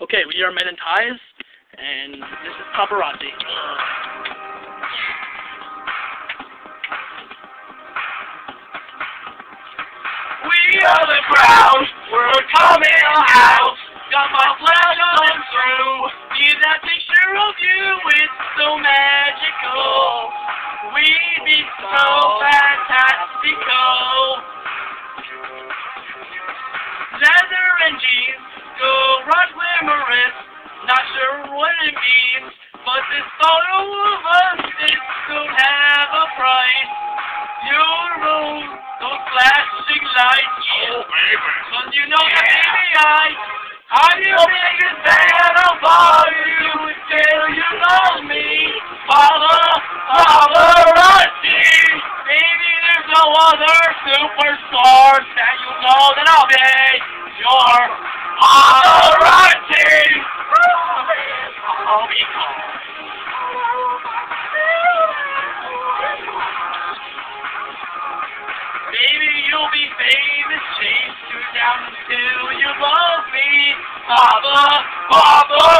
Okay, we are Men in Ties, and this is Paparazzi. We are the crowd, we're coming out. Got my flash on through. See that picture of you, it's so magical. Sure what it means, but this photo of us is don't have a price. Your room, those flashing lights. Oh, baby. Cause you know that baby I, I'm your biggest fan of all you till you love me. Father, paparazzi. Baby, there's no other superstar that you know that I'll be your paparazzi. I'll be. Baby, you'll be famous, chase you down until you love me. Paparazzi.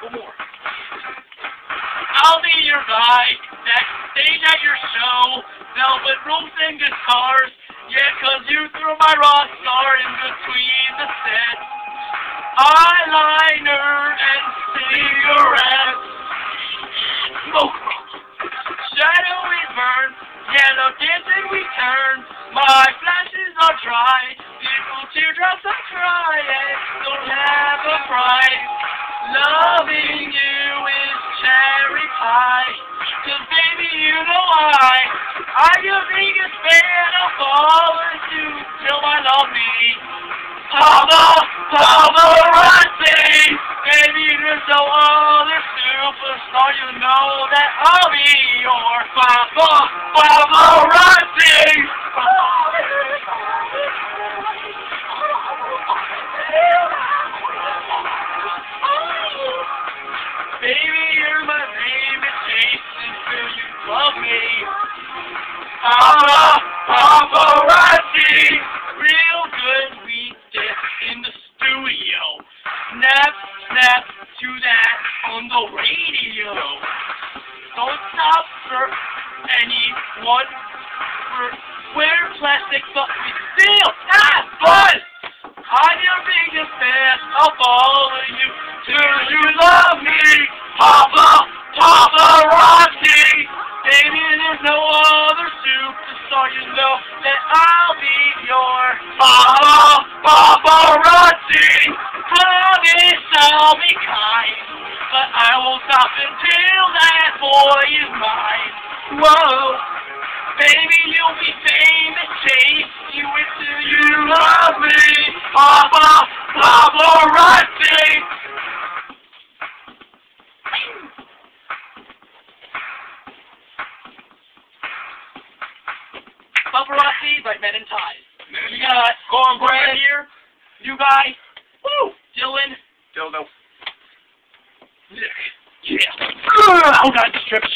One more. I'll be your guide, backstage at your show, velvet ropes and guitars. Yeah, 'cause you threw my rock star in between the sets. Eyeliner and cigarettes. Smoke. Shadowy burn, yellow dancing we turn. My flashes are dry, little teardrops I cry, and don't have a price. Loving you is cherry pie, 'cause baby you know I, I'm your biggest fan of all of you till I love me. Papa, paparazzi, baby there's no other superstar you know that I'll be your papa, paparazzi. Baby, you're my favorite Jason, will you love me? Papa, paparazzi, real good we did in the studio. Snap, snap to that on the radio. Don't stop for anyone. We're, we're plastic, but we still have fun. I'm your biggest fan of all know that I'll be your Papa, paparazzi. Promise I'll be kind, but I won't stop until that boy is mine. Whoa. Baby, you'll be famous, chase you until you love me. Papa, paparazzi. Paparazzi by Men in Ties. We got Cornbread here, you guy, woo, Dylan, Dildo. Nick. Yeah. Oh, God, strips.